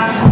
Bye.